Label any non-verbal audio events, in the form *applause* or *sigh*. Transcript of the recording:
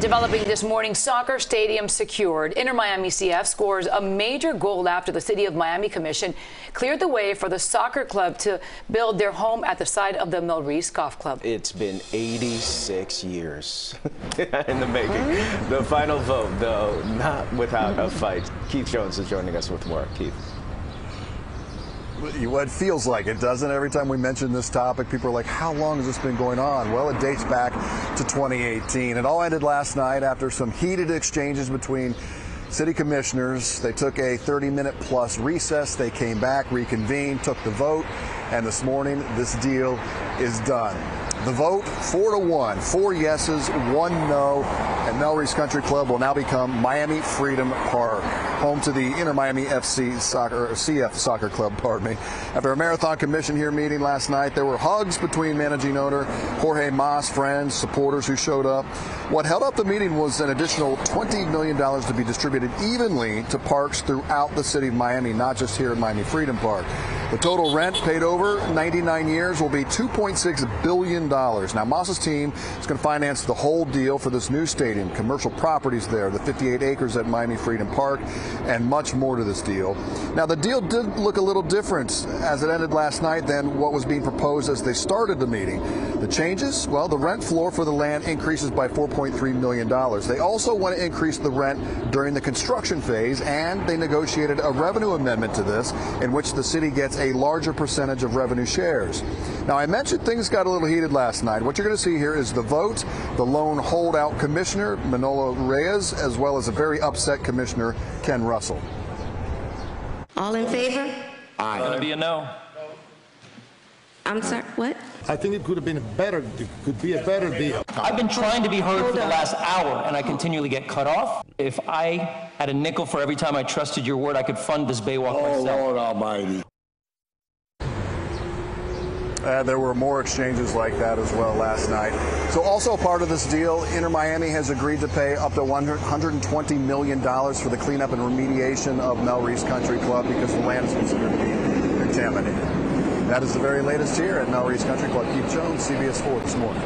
Developing this morning, soccer stadium secured. Inter Miami CF scores a major goal after the City of Miami Commission cleared the way for the soccer club to build their home at the site of the Melreese Golf Club. It's been 86 years *laughs* in the making. The final vote, though, not without a fight. Keith Jones is joining us with more. Keith. What it feels like it doesn't every time we mention this topic people are like how long has this been going on? Well it dates back to 2018 it all ended last night after some heated exchanges between city commissioners. They took a 30 minute plus recess. They came back reconvened took the vote and this morning this deal is done the vote four to one, four yeses, one no, and Melreese Country Club will now become Miami Freedom Park, home to the Inter Miami FC soccer CF Soccer Club. *laughs* Pardon me. After a marathon commission here meeting last night, there were hugs between managing owner Jorge Mas, friends, supporters who showed up. What held up the meeting was an additional $20 million to be distributed evenly to parks throughout the city of Miami, not just here at Miami Freedom Park. The total rent paid over 99 years will be $2.6 billion. Now, Mas's team is going to finance the whole deal for this new stadium, commercial properties there, the 58 acres at Miami Freedom Park, and much more to this deal. Now, the deal did look a little different as it ended last night than what was being proposed as they started the meeting. The changes? Well, the rent floor for the land increases by $4.3 million. They also want to increase the rent during the construction phase, and they negotiated a revenue amendment to this in which the city gets a larger percentage of revenue shares. Now, I mentioned things got a little heated last night. What you're going to see here is the vote, the lone holdout commissioner, Manolo Reyes, as well as a very upset commissioner, Ken Russell. All in favor? Aye. Going to be a no. I'm sorry, what? I think it could have been a better, it could be a better deal. I've been trying to be heard for the last hour, and I continually get cut off. If I had a nickel for every time I trusted your word, I could fund this Baywalk oh, myself. Lord Almighty. Uh, there were more exchanges like that as well last night. So, also part of this deal, Inter Miami has agreed to pay up to $120 million for the cleanup and remediation of Melreese Country Club because the land is considered to be contaminated. That is the very latest here at Melreese Country Club. Keith Jones, CBS 4 this morning.